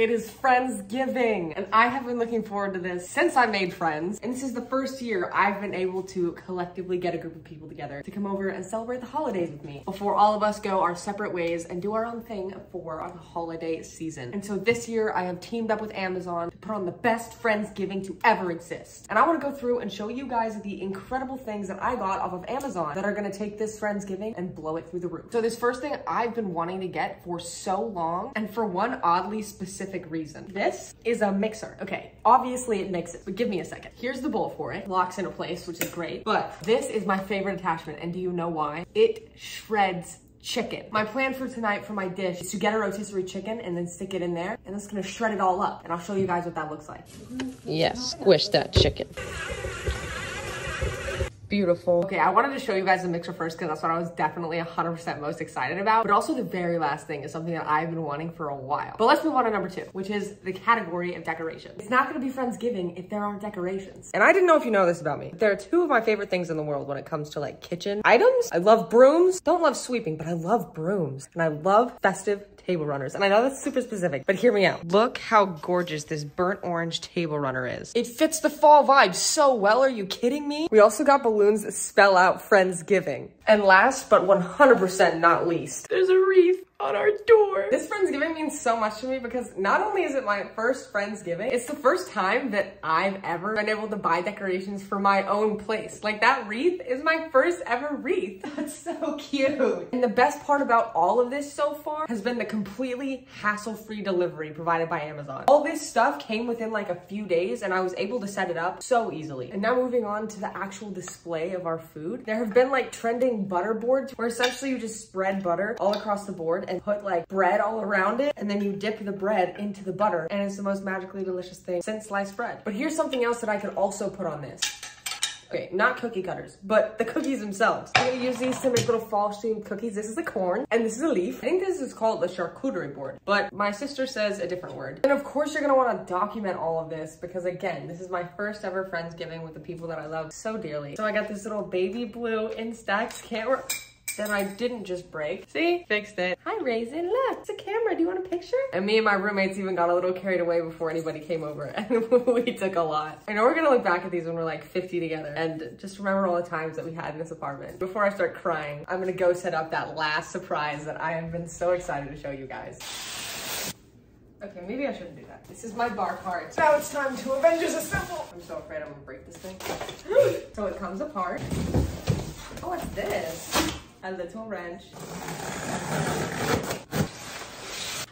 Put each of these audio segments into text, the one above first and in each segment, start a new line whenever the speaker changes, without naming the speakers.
It is Friendsgiving, and I have been looking forward to this since I made friends. And this is the first year I've been able to collectively get a group of people together to come over and celebrate the holidays with me before all of us go our separate ways and do our own thing for the holiday season. And so this year I have teamed up with Amazon to put on the best Friendsgiving to ever exist. And I wanna go through and show you guys the incredible things that I got off of Amazon that are gonna take this Friendsgiving and blow it through the roof. So this first thing I've been wanting to get for so long and for one oddly specific reason. This is a mixer. Okay, obviously it mixes, but give me a second. Here's the bowl for it. Locks into place, which is great. But this is my favorite attachment. And do you know why? It shreds chicken. My plan for tonight for my dish is to get a rotisserie chicken and then stick it in there and it's gonna shred it all up. And I'll show you guys what that looks like.
Yes, squish that chicken
beautiful. Okay, I wanted to show you guys the mixer first because that's what I was definitely 100% most excited about. But also the very last thing is something that I've been wanting for a while. But let's move on to number two, which is the category of decorations. It's not gonna be Friendsgiving if there aren't decorations. And I didn't know if you know this about me. There are two of my favorite things in the world when it comes to like kitchen items. I love brooms. Don't love sweeping, but I love brooms. And I love festive table runners. And I know that's super specific, but hear me out. Look how gorgeous this burnt orange table runner is. It fits the fall vibe so well. Are you kidding me? We also got balloons that spell out Friendsgiving. And last, but 100% not least, on our door. This Friendsgiving means so much to me because not only is it my first Friendsgiving, it's the first time that I've ever been able to buy decorations for my own place. Like that wreath is my first ever wreath. That's so cute. And the best part about all of this so far has been the completely hassle-free delivery provided by Amazon. All this stuff came within like a few days and I was able to set it up so easily. And now moving on to the actual display of our food. There have been like trending butter boards where essentially you just spread butter all across the board and put like bread all around it and then you dip the bread into the butter and it's the most magically delicious thing since sliced bread. But here's something else that I could also put on this. Okay, not cookie cutters, but the cookies themselves. I'm gonna use these to make little fall themed cookies. This is a corn and this is a leaf. I think this is called the charcuterie board, but my sister says a different word. And of course you're gonna wanna document all of this because again, this is my first ever Friendsgiving with the people that I love so dearly. So I got this little baby blue Instax camera that I didn't just break. See? Fixed it. Hi, Raisin. Look, it's a camera. Do you want a picture? And me and my roommates even got a little carried away before anybody came over and we took a lot. I know we're gonna look back at these when we're like 50 together and just remember all the times that we had in this apartment. Before I start crying, I'm gonna go set up that last surprise that I have been so excited to show you guys. Okay, maybe I shouldn't do that. This is my bar cart. Now it's time to Avengers Assemble. I'm so afraid I'm gonna break this thing. so it comes apart. Oh, what's this? A little wrench.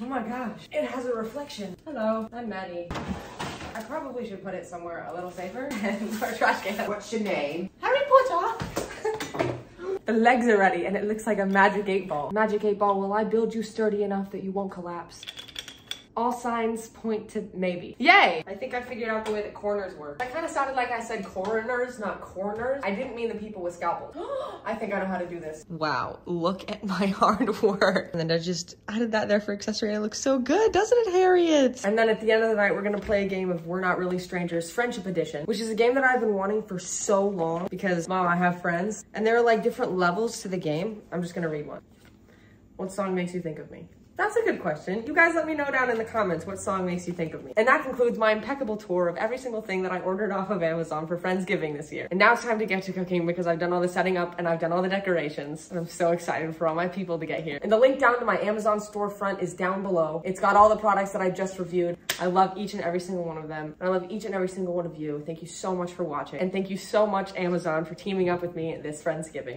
Oh my gosh, it has a reflection. Hello, I'm Mattie. I probably should put it somewhere a little safer and our trash can.
What's your name?
Harry Potter. the legs are ready and it looks like a magic eight ball. Magic eight ball, will I build you sturdy enough that you won't collapse? All signs point to maybe. Yay! I think I figured out the way that corners work. I kind of sounded like I said coroners, not corners. I didn't mean the people with scalpels. I think I know how to do this. Wow, look at my hard work. And then I just added that there for accessory. It looks so good, doesn't it, Harriet? And then at the end of the night, we're gonna play a game of We're Not Really Strangers Friendship Edition, which is a game that I've been wanting for so long because, mom, I have friends. And there are like different levels to the game. I'm just gonna read one. What song makes you think of me? That's a good question. You guys let me know down in the comments what song makes you think of me. And that concludes my impeccable tour of every single thing that I ordered off of Amazon for Friendsgiving this year. And now it's time to get to cooking because I've done all the setting up and I've done all the decorations. And I'm so excited for all my people to get here. And the link down to my Amazon storefront is down below. It's got all the products that I just reviewed. I love each and every single one of them. And I love each and every single one of you. Thank you so much for watching. And thank you so much, Amazon, for teaming up with me this Friendsgiving.